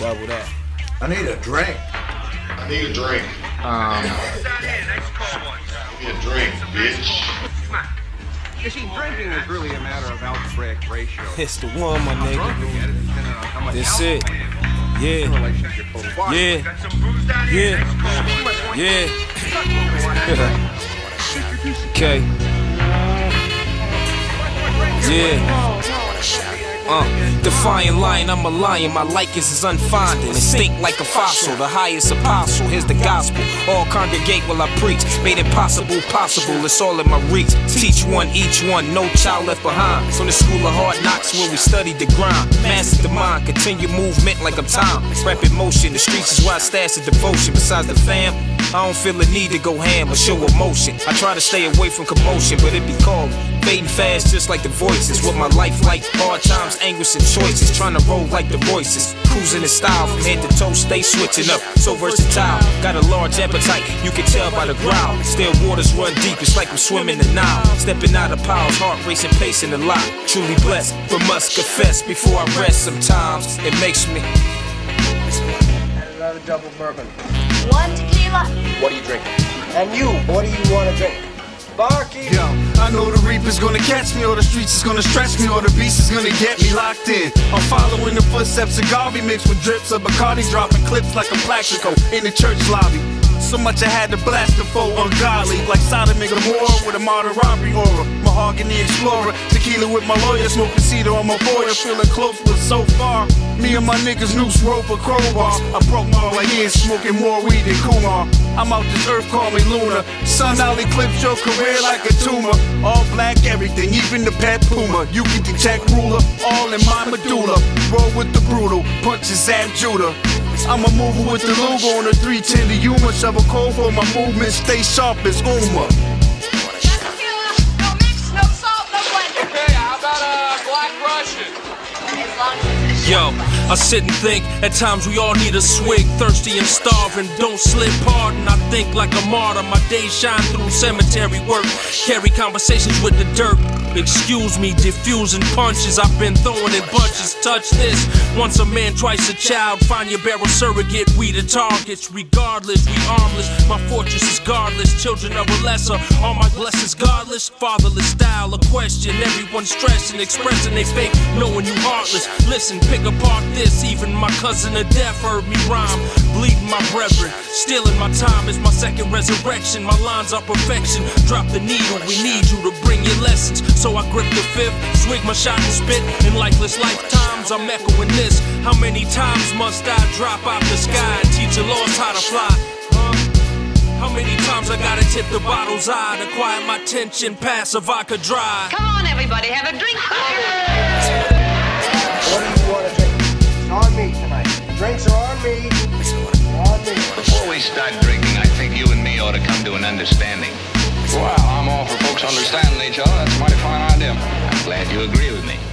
double that. I need a drink. I need a drink. Um, Give me a drink, bitch. You see, drinking is really a matter of algebraic ratio. It's the one, my nigga. you get it depending on how much This alcohol it. you have in Yeah, relation to your total body. yeah, yeah, yeah. okay. Yeah. Uh, defying lying, I'm a lion. My likeness is unfinding. Instinct like a fossil, the highest apostle. Here's the gospel. All congregate while I preach. Made it possible, possible. It's all in my reach. Teach one, each one. No child left behind. From the school of hard knocks where we studied the grind. Master the mind, continue movement like I'm time. Rapid motion. The streets is why I stash the devotion. Besides the fam, I don't feel a need to go ham or show emotion. I try to stay away from commotion, but it be calling. Fading fast just like the voices. What my life like, hard times, anguish and choices. Trying to roll like the voices. Cruising in style from head to toe, stay switching up. So versatile, got a large appetite, you can tell by the growl. Still waters run deep, it's like I'm swimming the Nile. Stepping out of piles, heart racing, pacing a lot. Truly blessed, but must confess before I rest. Sometimes it makes me. Another double bourbon. One tequila. What are you drinking? And you, what do you want to drink? Barkeep. Yo, I know the reaper's gonna catch me, or the streets is gonna stretch me, or the beast is gonna get me locked in. I'm following the footsteps of Garvey mixed with drips of Bacardi, dropping clips like a Plaxico in the church lobby. So much I had to blast the foe ungodly, like Sodom and Gomorrah with a modern robbery aura. Mahogany explorer, tequila with my lawyer, smoking cedar on my boy, feeling close but so far. Me and my niggas noose rope a crowbar. I broke my right hand, smoking more weed than Kumar. I'm out this earth, call me Luna. Sun out eclipse your career like a tumor. All black, everything, even the pet puma. You can detect ruler, all in my medulla. Roll with the brutal, punches Zab Judah. I'm a mover with the logo on the 310 the humor. Shove a cold for my movement, stay sharp as Uma. Yo, I sit and think, at times we all need a swig, thirsty and starving. Don't slip pardon, I think like a martyr. My days shine through cemetery work, carry conversations with the dirt. Excuse me, diffusing punches. I've been throwing in bunches. Touch this. Once a man, twice a child. Find your barrel surrogate. We the targets. Regardless, we armless. My fortress is guardless. Children of a lesser. All my blessings godless. Fatherless style. A question. Everyone stressing, expressing they fake. knowing you heartless. Listen, pick apart this. Even my cousin of death heard me rhyme. Bleeding my brethren. Stealing my time is my second resurrection. My lines are perfection. Drop the needle. We need you to bring your lessons. So I grip the fifth, swig my shot and spit. In lifeless lifetimes, I'm echoing this. How many times must I drop out the sky and teach a lost how to fly? How many times I gotta tip the bottle's eye to quiet my tension past a vodka dry? Come on, everybody, have a drink. What do you want to drink? It's on me tonight. Drinks are on me. On me. Before we start drinking, I think you and me ought to come to an understanding. Well, I'm all for folks understanding each other. That's a mighty fine idea. I'm glad you agree with me.